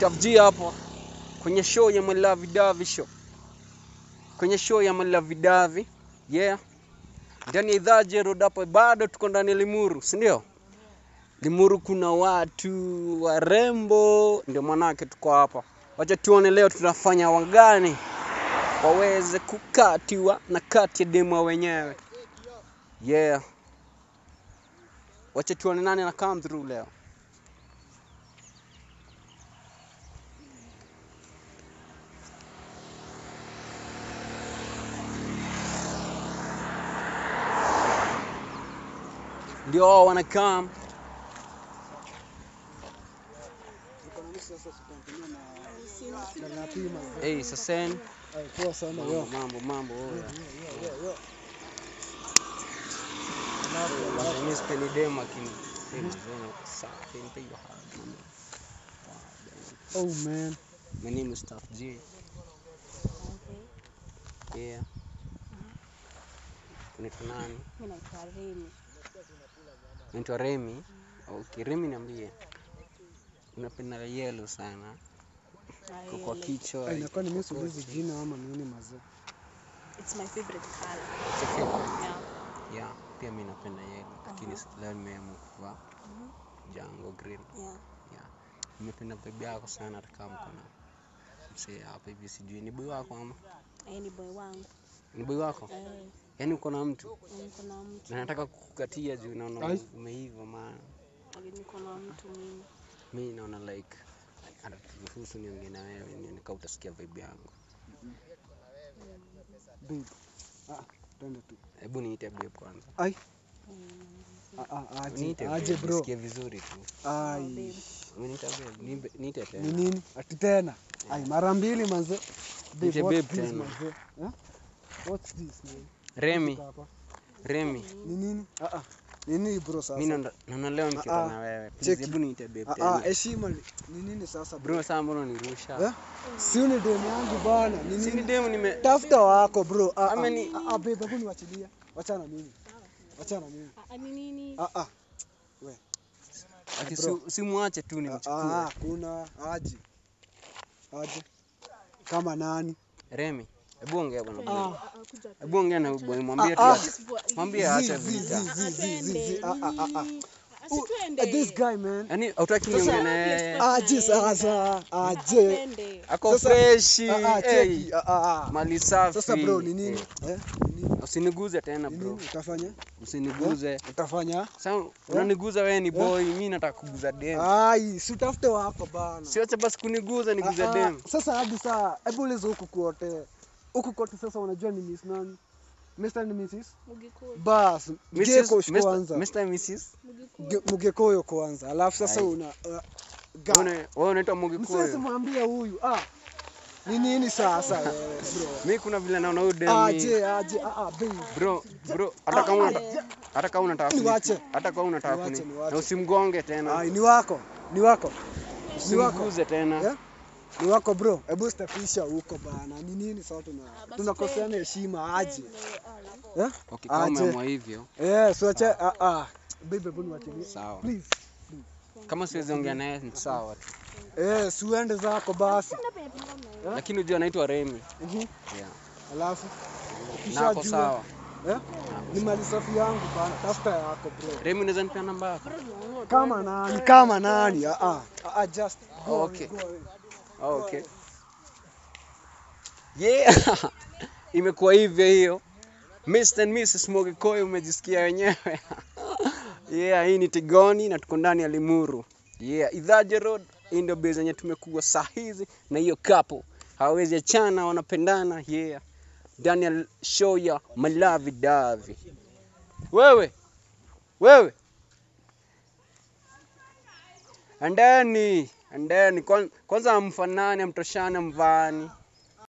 Tough hapo kwenye show ya Malavi Davi show, kwenye show ya Malavi Davi yeah, ndani ya idhaa Jerod hapa, bado tuko ndani Limuru, si ndio? Limuru kuna watu warembo, ndio manake tuko hapa. Wacha tuone leo tunafanya wagani waweze kukatiwa na kati ya demo wenyewe yeah. Wacha tuone nani na come through leo. Ndio wao wanakaa come hey, sasen mambo mambo mambo Oh man. My name is Tough G. Yeah. Unaitwa nani? Mimi naitwa Remi. Naitwa Remi. Okay, Remi niambie. Unapenda yellow sana. Kwa kichwa. Inakuwa ni mimi nimesiulizi jina ama nini mazee. It's my favorite color. It's your favorite? Yeah. Yeah, pia mimi napenda yellow lakini leo nimeamua kuvaa jango green. Yeah. Yeah. Nimependa baby yako sana hata kama kuna msee hapa hivi sijui ni boy wako ama Eh, ni boy wangu. ni boy wako? Eh, Yaani uko na mtu niko na mtu. na nataka kukukatia juu naona umeiva maana Niko na mtu mimi. mi naona like hata turuhusu niongee na wewe nione kama utasikia vibe yangu. Babe. Ah, twende tu. Hebu niite babe kwanza. Ai. Ah, ah, aje, bro. nisikie vizuri tu. Ai. Babe, niite Ni nini? Ati tena. Ai, mara mbili manze. Babe tena. What's this man? Remi. Remi, Ni nini? Ah ah. Ni nini bro sasa? Mimi naona na leo Ah, nikiwa ah. na wewe. Please, hebu niite babe Ah ah, heshima ni ni nini sasa bro? Bro, sasa mbona unirusha? Eh? Si ni demu yangu bana. Ni Si ni nini? demu nime Tafuta wako bro. Ah ah. Ah ah, babe, hebu niwachilia. Wachana mimi. Wachana mimi. Ah, ni nini? Ah ah. ati bro. si- simwache tu Ah, nimchukue. ah, kuna aje. Aje. Kama nani? Remi, hebu ongea bwana. Ah. Hebu ongea na boy, mwambie tu. Ah, ah. Mwambie zi, vita. Ah ah ah ah. Uh, twende. This guy man. Yaani hautaki niongee na yeye. Aje sasa. Ah, je. Ako fresh. Ah ah. Ah ah ah. Mali safi. Sasa bro ni nini? Eh, Eh? Usiniguze tena bro. utafanya? Usiniguze. Utafanya? Sasa unaniguza wewe ni boy, mimi nataka kuguza dem. Ai, si utafute wako bana. Siache basi kuniguza niguze Ah, ah, dem. Sasa hadi saa, hebu uliza huku kote. Huku kote sasa unajua ni miss nani? Mr. ni Mrs. Mugikuu. Bas, Mrs. Mr. kwanza. Mr. and Mrs. Mugikuu. Ge- Mugekoyo kwanza. Alafu sasa una uh, Wewe wewe unaitwa Msisi Sasa mwambie huyu. Ah. Ni nini sasa wewe bro? Mimi kuna vile naona huyu dem. ni- Aje aje ah ah babe. Bro, bro, hata kama unataka hata kama unataka Niwache. hata kama unataka kuni na usimgonge tena. Wako. Ni wako. Ni wako. Usimguze tena. Yeah? Ni wako bro. Hebu stafisha huko bana. Ni nini sasa tuna basi tunakoseana heshima aje? Eh? Okay, kama hivyo, Eh, so acha ah ah. Baby, hebu niwachilie. sawa. Please. Kama siwezi ongea naye ni sawa tu. Eh, si uende zako basi. Lakini unajua anaitwa Remy. Mhm. Yeah. Alafu Na ako sawa. eh, ni mali safi yangu bana. Tafuta yako bro. Remy, unaweza nipea namba yako? Kama nani? Kama nani? Ah ah. Ah, ah just go. Okay. Go. Oh, okay. Yeah. Imekuwa hivyo hiyo. Mr. and Mrs. Mogikoi umejisikia wenyewe. yeah, hii ni Tigoni na tuko ndani ya Limuru. Yeah, Idhaje Road hii ndio base yenye tumekuwa saa hizi na hiyo kapo. Hawawezi achana, wanapendana. Yeah. Daniel show ya Malavi Davi. Wewe. Wewe. Andani, andani. then Kwanza amfanani, amtoshane mvani.